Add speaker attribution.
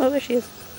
Speaker 1: Oh, there she is.